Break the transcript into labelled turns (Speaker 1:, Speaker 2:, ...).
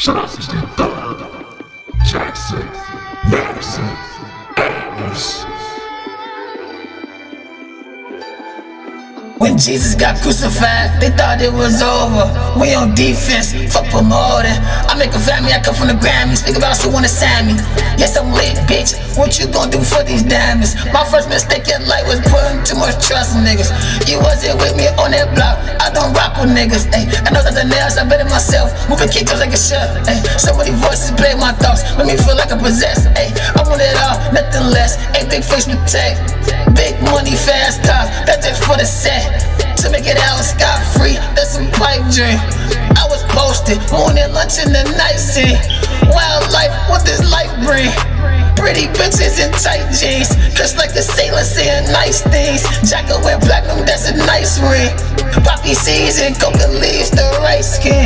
Speaker 1: Jackson, Madison, Adams.
Speaker 2: When Jesus got crucified, they thought it was over. We on defense, fuck promoting. I make a family, I come from the Grammys. Think about who wanna sign me. Yes, I'm lit, bitch. What you gonna do for these diamonds? My first mistake in life was putting too much trust in niggas. You wasn't with me on that block. I don't rock with niggas. Ay, I know that the nails, I bet it myself. Moving kick like a shot. Ay, so many voices play my thoughts. Let me feel like I'm possessed. Ay, I want it all, nothing less. Ay, big face protect. Big money, fast cars. That's just for the set. To make it out scot free, that's some pipe dream. I was posted, morning, lunch, in the night scene. Wildlife, what this life bring? Pretty bitches in tight jeans, dressed like a sailor saying nice things. Jacket with platinum, that's a nice ring season, go to leave the race. skin.